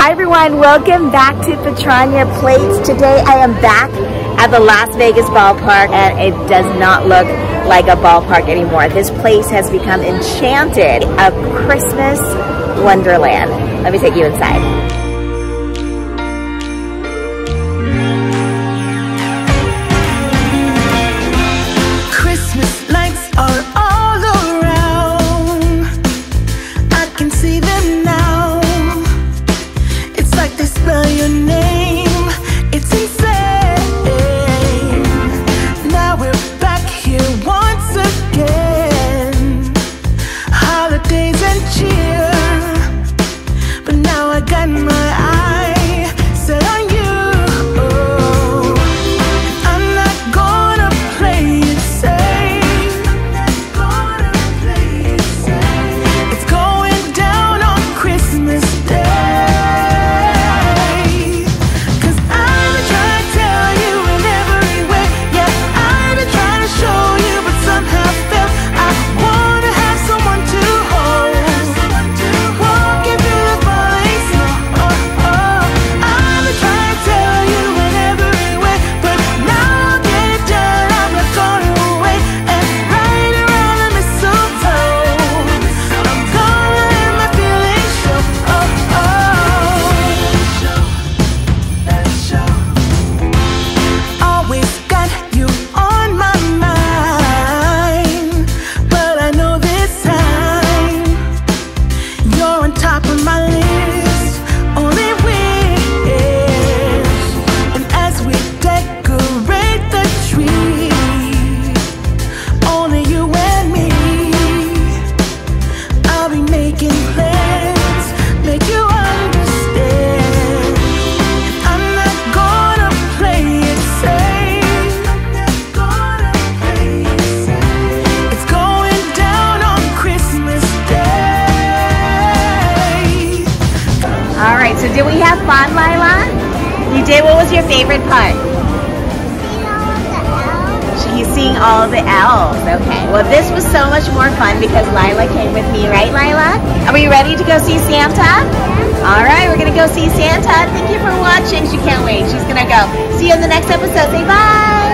Hi everyone, welcome back to Patranya Plates. Today I am back at the Las Vegas ballpark and it does not look like a ballpark anymore. This place has become enchanted, a Christmas wonderland. Let me take you inside. All right, so did we have fun, Lylah? You did? What was your favorite part? All the elves. Okay. Well, this was so much more fun because Lylah came with me, right, Lylah? Are we ready to go see Santa? All right, we're going to go see Santa. Thank you for watching. She can't wait. She's going to go. See you in the next episode. Say bye.